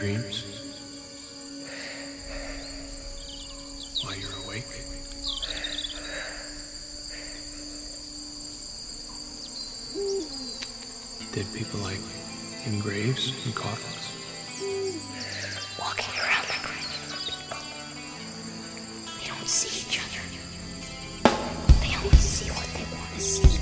dreams? While you're awake? Dead people like in graves and coffins? walking around like regular people. They don't see each other. They only see what they want to see.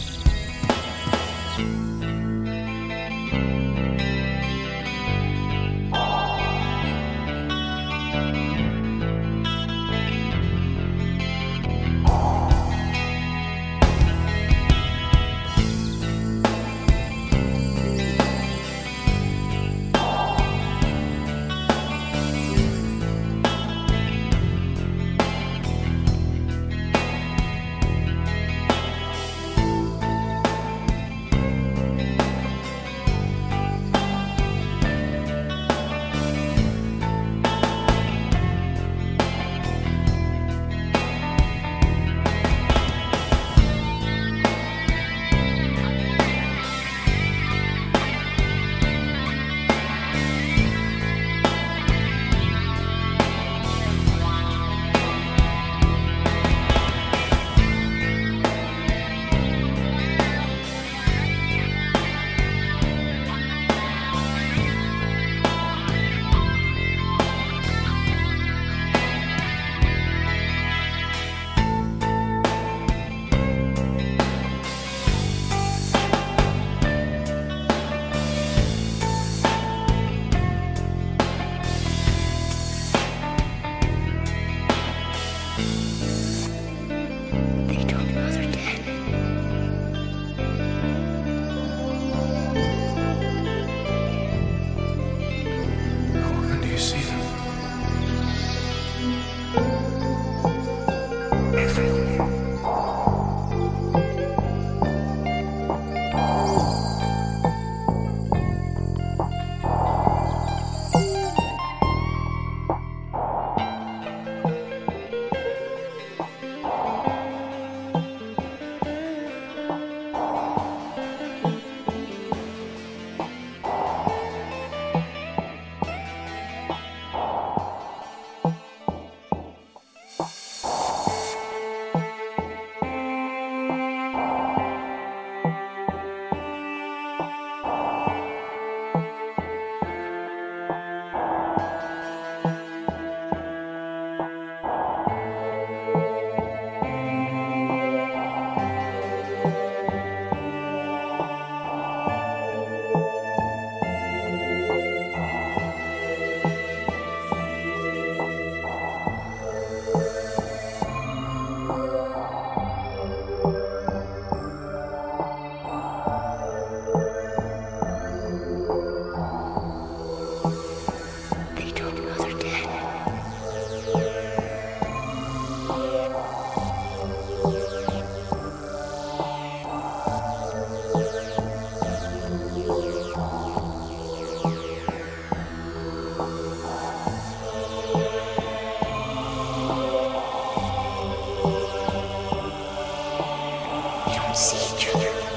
see each other.